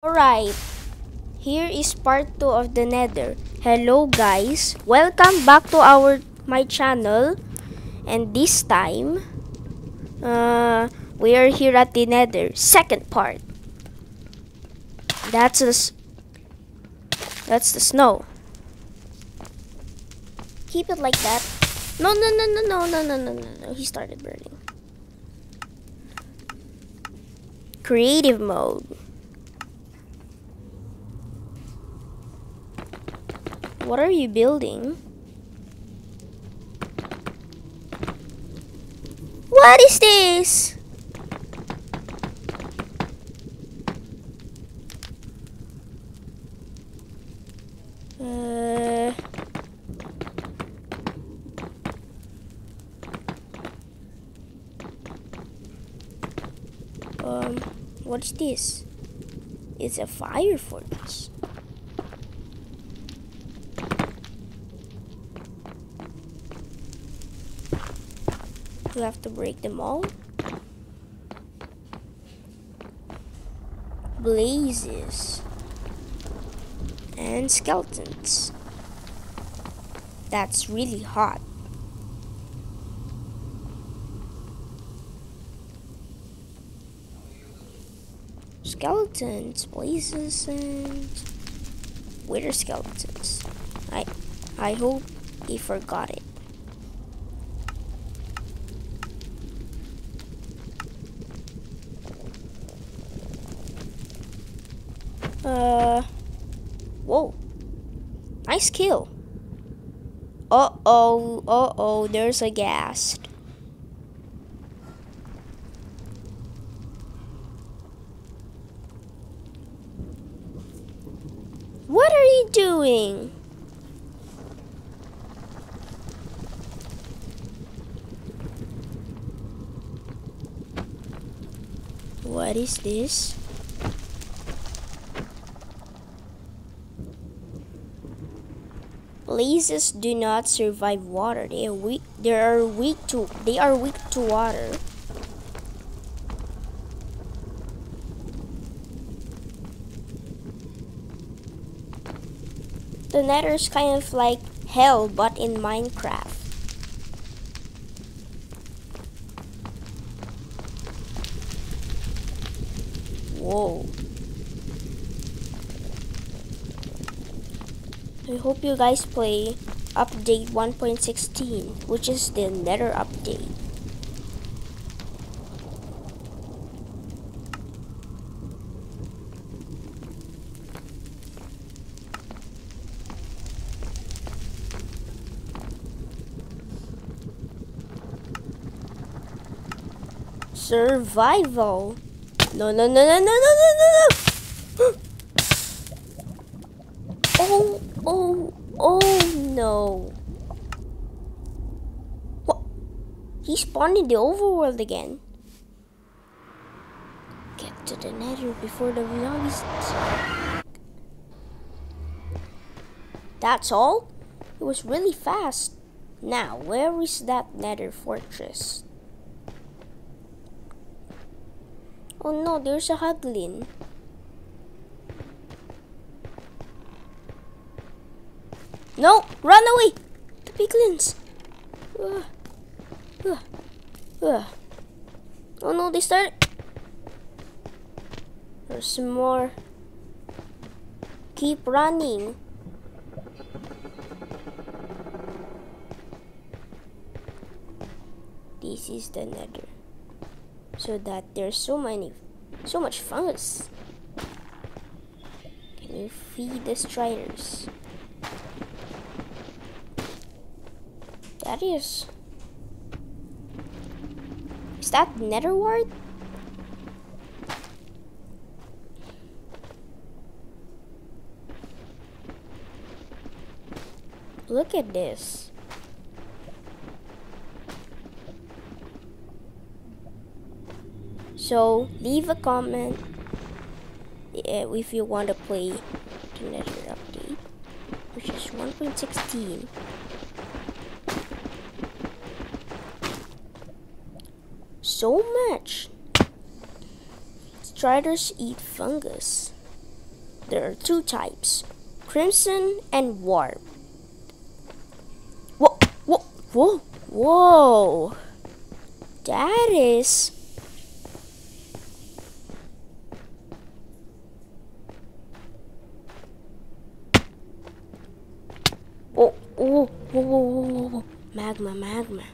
Alright, here is part 2 of the nether. Hello guys, welcome back to our my channel. And this time, uh, we are here at the nether, second part. That's the, that's the snow. Keep it like that. No, no, no, no, no, no, no, no, no, no. He started burning. Creative mode. What are you building? What is this? Uh, um, what's this? It's a fire fortress. You have to break them all. Blazes. And skeletons. That's really hot. Skeletons, blazes, and wither skeletons. I I hope he forgot it. Uh, whoa. Nice kill. Uh-oh, uh-oh, there's a ghast. What are you doing? What is this? Blazes do not survive water. They are weak. They are weak to. They are weak to water. The Nether's kind of like hell, but in Minecraft. hope you guys play update 1.16, which is the Nether update. Survival. No, no, no, no, no, no, no, no! Spawned in the overworld again. Get to the nether before the is... That's all? It was really fast. Now, where is that nether fortress? Oh no, there's a Hoglin. No, run away! The piglins! Ugh. Oh no, they start. There's some more. Keep running. This is the nether. So that there's so many, so much fungus. Can you feed the striders? That is. Is that nether wart? Look at this. So leave a comment uh, if you want to play the nether update, which is 1.16. so much. Striders eat fungus. There are two types Crimson and Warp. Whoa, whoa, whoa, whoa. That is. Oh, oh, whoa, whoa, whoa. Magma, magma.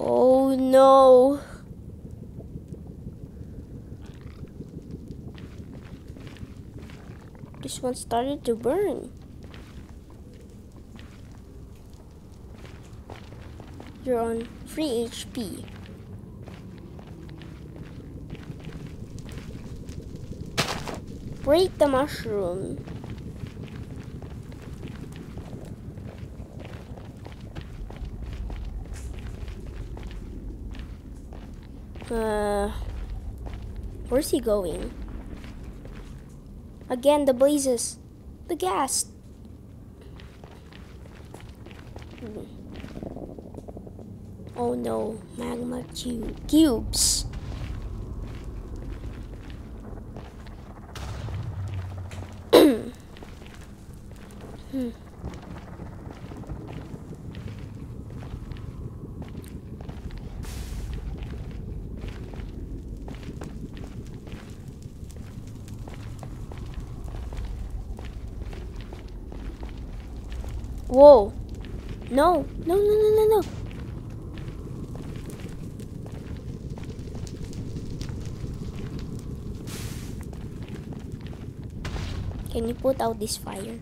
Oh no. This one started to burn. You're on 3 HP. Break the mushroom. Uh, where's he going? Again, the blazes. The ghast. Oh no, magma cube cubes. hmm. Whoa. No. No, no, no, no, no. Can you put out this fire?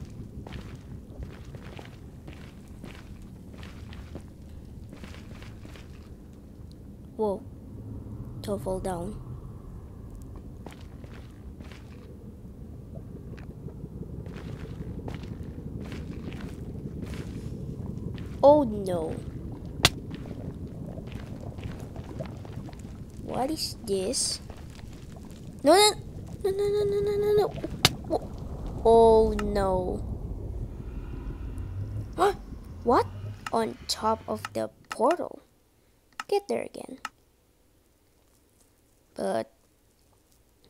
Whoa. Don't fall down. Oh no. What is this? No, no, no, no, no, no, no, no. Oh no. Huh? What? On top of the portal. Get there again. But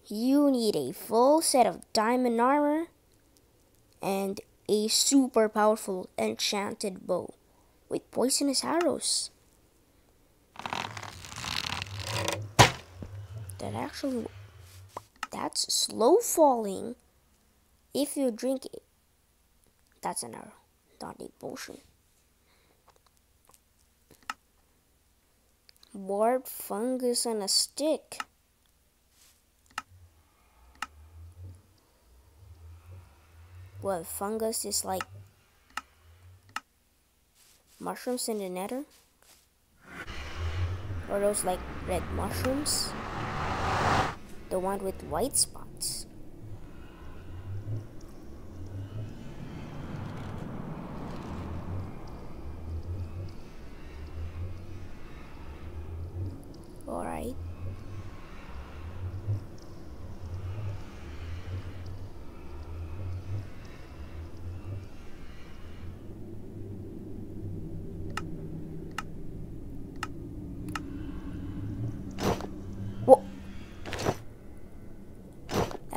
you need a full set of diamond armor and a super powerful enchanted bow with poisonous arrows. That actually, that's slow falling if you drink it. That's an arrow, not a potion. Warp fungus on a stick. Well, fungus is like mushrooms in the nether? Or those like red mushrooms? The one with white spots. Alright.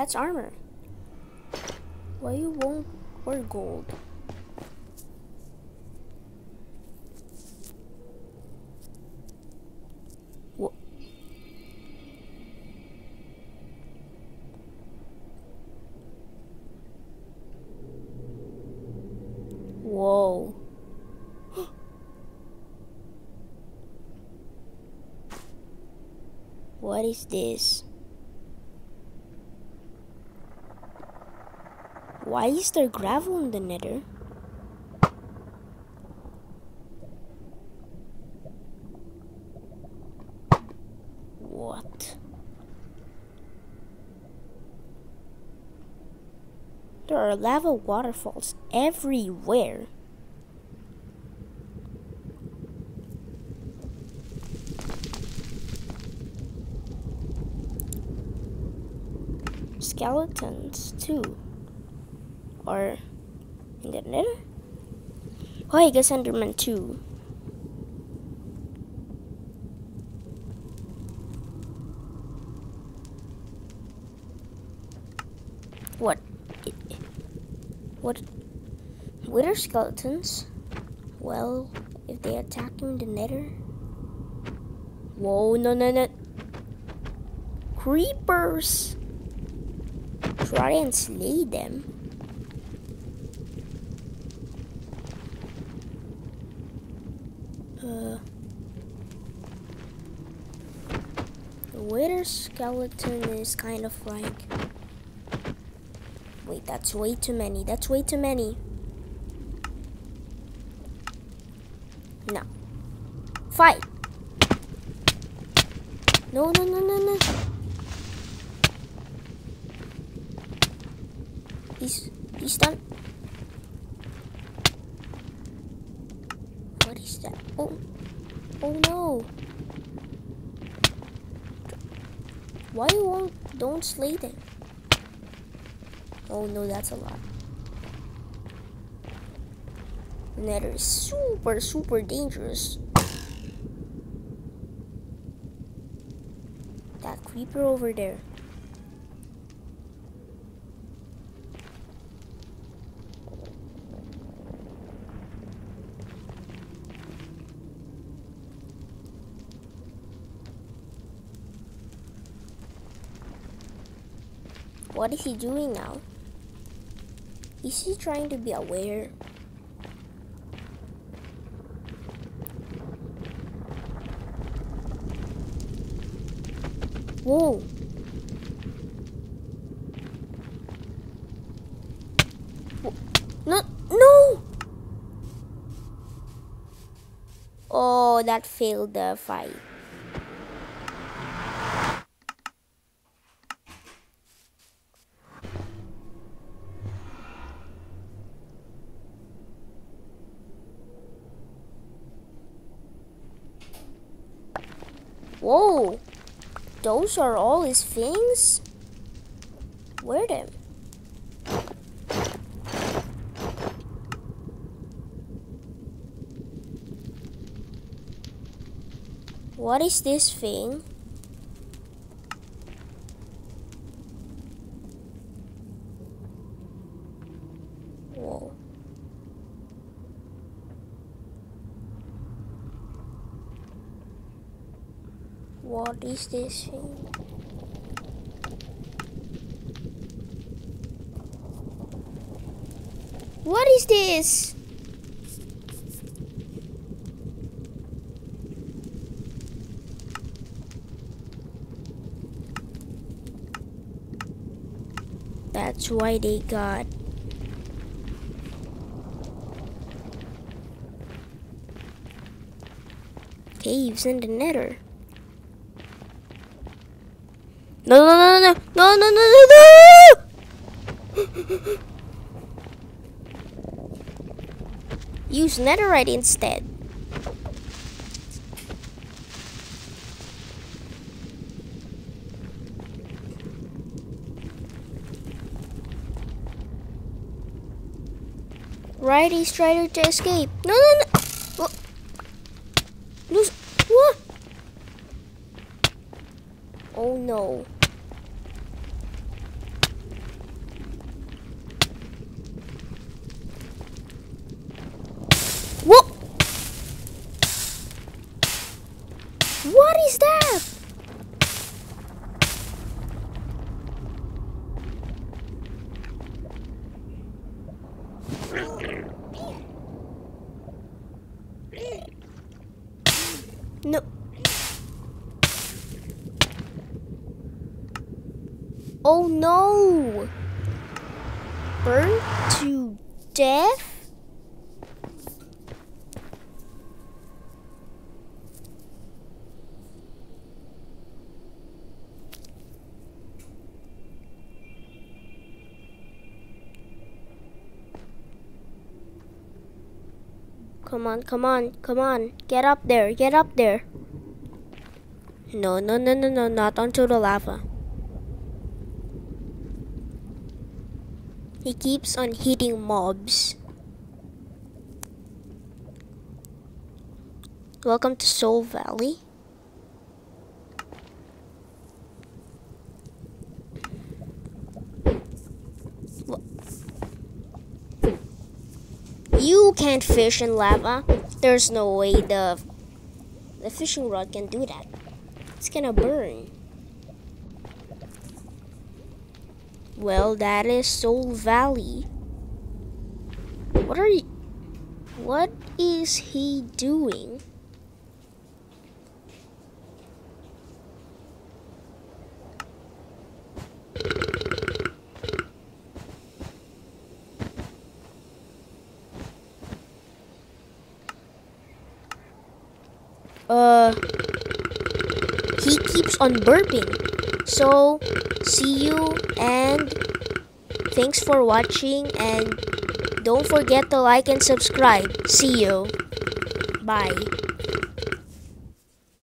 That's armor. Why you won't wear gold? What? Whoa. what is this? Why is there gravel in the nether? What? There are lava waterfalls everywhere. Skeletons, too or in the nether? Oh, I guess Enderman too. What? What? Wither skeletons? Well, if they attack in the nether. Whoa, no, no, no. Creepers! Try and slay them. Uh, the wither skeleton is kind of like. Wait, that's way too many. That's way too many. No. Fight! No, no, no, no, no. He's, he's done. What is that? Oh, oh no. Why you won't, don't slay them? Oh no, that's a lot. Nether is super, super dangerous. That creeper over there. What is he doing now? Is he trying to be aware? Whoa. No, no! Oh, that failed the fight. Whoa! Those are all his things? Where them? What is this thing? Whoa. What is this thing? What is this? That's why they got caves in the nether. No, no, no, no, no, no, no, no, no! Use netherite instead. Right, he's trying to escape. No, no, no! Step. Come on, come on, come on. Get up there, get up there. No, no, no, no, no, not onto the lava. He keeps on hitting mobs. Welcome to Soul Valley. Can't fish in lava. There's no way the the fishing rod can do that. It's gonna burn. Well, that is Soul Valley. What are you... What is he doing? Uh, on burping. So, see you and thanks for watching and don't forget to like and subscribe. See you. Bye.